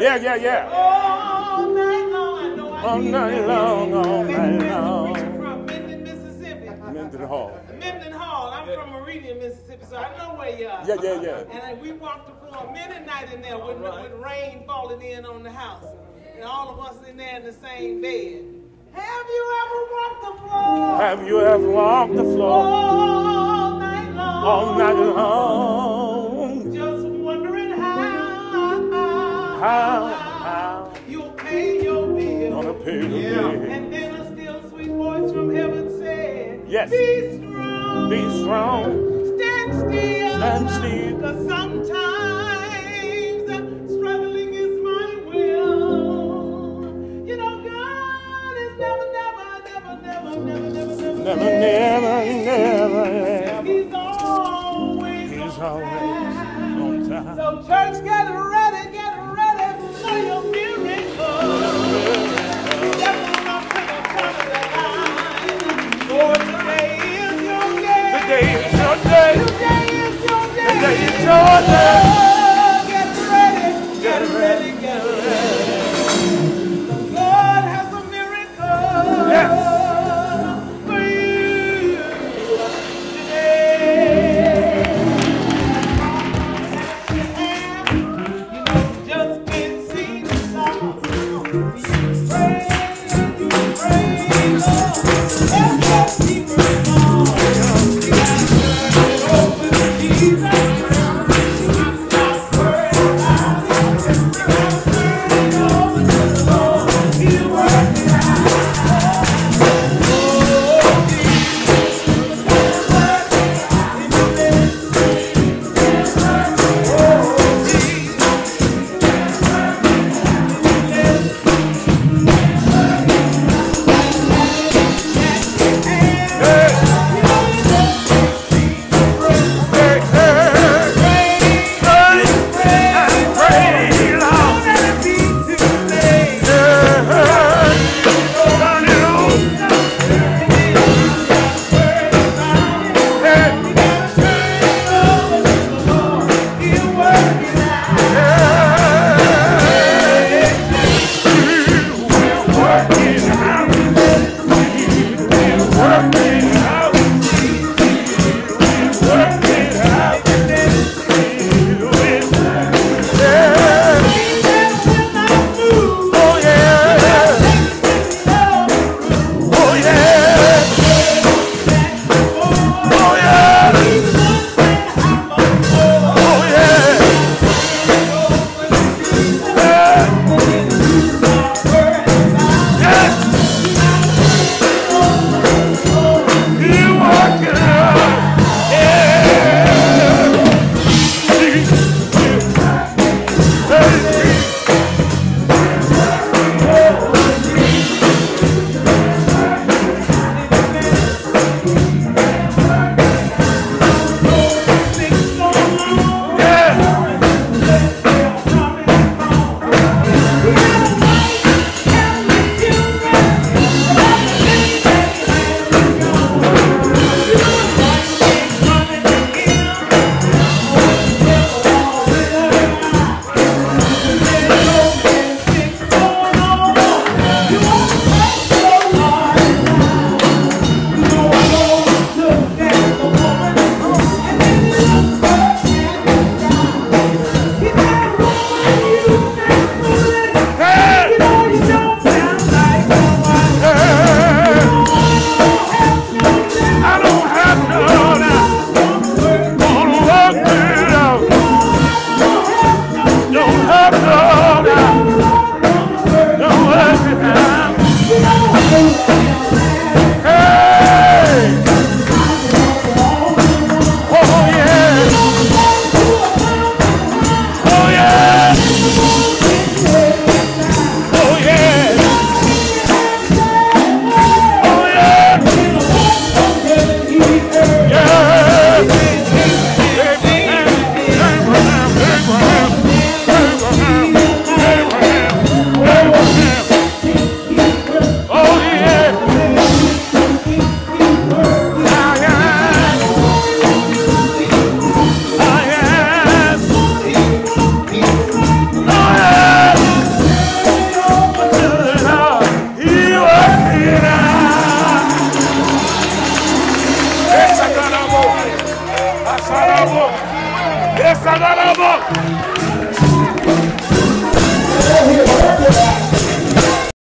Yeah, yeah, yeah. All night long, I know I All night long, all night long. Hall. Mendenhall. I'm from Meridian, Mississippi, so I know where you are. Yeah, yeah, yeah. And uh, we walked the floor many nights in there with, with rain falling in on the house. And all of us in there in the same bed. Have you ever walked the floor Have you ever walked the floor all night long? all night long? Be strong. Be strong. Stand still. Stand still. Cause sometimes uh, struggling is my will. You know, God is never, never, never, never, never, never, never, Never, never, never, never. He's always He's on always time. on time. So church, get get work ¡Esa ganamos!